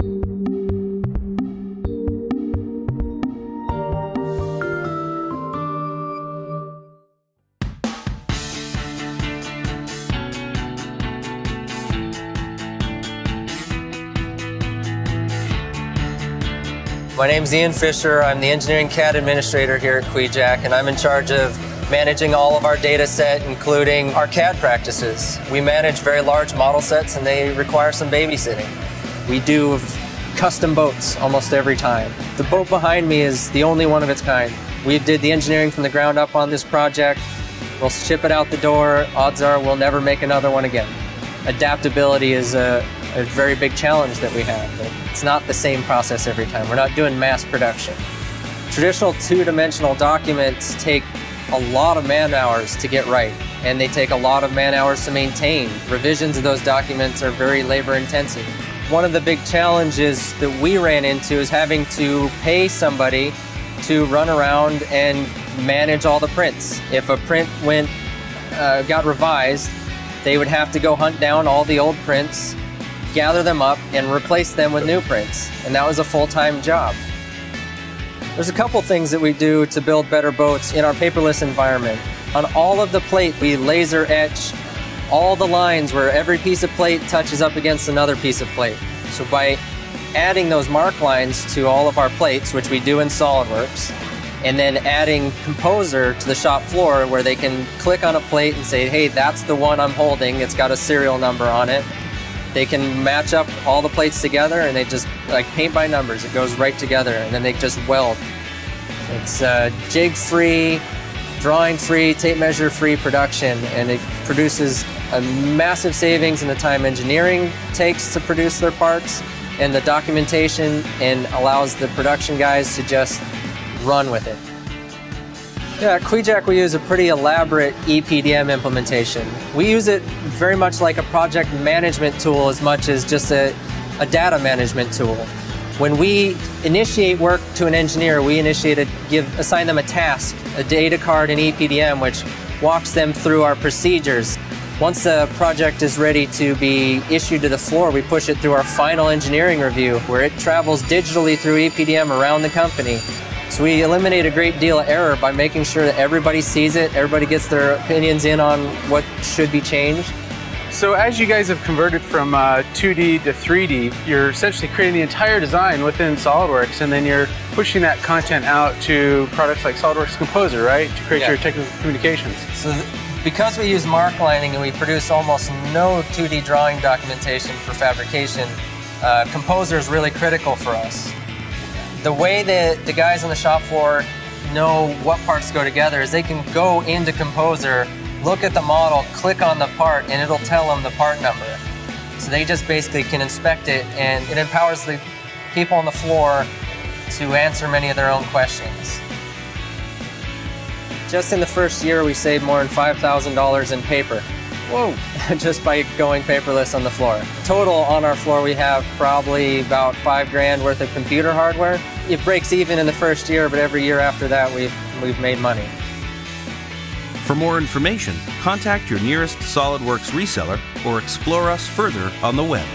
My name's Ian Fisher. I'm the engineering CAD administrator here at Kvichak, and I'm in charge of managing all of our data set, including our CAD practices. We manage very large model sets and they require some babysitting. We do custom boats almost every time. The boat behind me is the only one of its kind. We did the engineering from the ground up on this project. We'll ship it out the door. Odds are we'll never make another one again. Adaptability is a, a very big challenge that we have. It's not the same process every time. We're not doing mass production. Traditional two-dimensional documents take a lot of man hours to get right, and they take a lot of man hours to maintain. Revisions of those documents are very labor intensive. One of the big challenges that we ran into is having to pay somebody to run around and manage all the prints. If a print went, uh, got revised, they would have to go hunt down all the old prints, gather them up, and replace them with new prints. And that was a full-time job. There's a couple things that we do to build better boats in our paperless environment. On all of the plate, we laser etch all the lines where every piece of plate touches up against another piece of plate. So by adding those mark lines to all of our plates, which we do in SolidWorks, and then adding Composer to the shop floor where they can click on a plate and say, hey, that's the one I'm holding. It's got a serial number on it. They can match up all the plates together and they just, like paint by numbers, it goes right together and then they just weld. It's uh, jig free, drawing free, tape measure free production and it produces a massive savings in the time engineering takes to produce their parts and the documentation and allows the production guys to just run with it. Yeah, at Kvichak we use a pretty elaborate EPDM implementation. We use it very much like a project management tool as much as just a, a data management tool. When we initiate work to an engineer, we initiate a, give, assign them a task, a data card in EPDM, which walks them through our procedures. Once the project is ready to be issued to the floor, we push it through our final engineering review, where it travels digitally through EPDM around the company so we eliminate a great deal of error by making sure that everybody sees it, everybody gets their opinions in on what should be changed. So as you guys have converted from uh, 2D to 3D, you're essentially creating the entire design within SOLIDWORKS and then you're pushing that content out to products like SOLIDWORKS Composer, right? To create yeah. your technical communications. So because we use mark lining and we produce almost no 2D drawing documentation for fabrication, uh, Composer is really critical for us the way that the guys on the shop floor know what parts go together is they can go into Composer, look at the model, click on the part, and it'll tell them the part number. So they just basically can inspect it, and it empowers the people on the floor to answer many of their own questions. Just in the first year, we saved more than $5,000 in paper. Whoa. just by going paperless on the floor. Total on our floor, we have probably about five grand worth of computer hardware. It breaks even in the first year, but every year after that, we've, we've made money. For more information, contact your nearest SolidWorks reseller or explore us further on the web.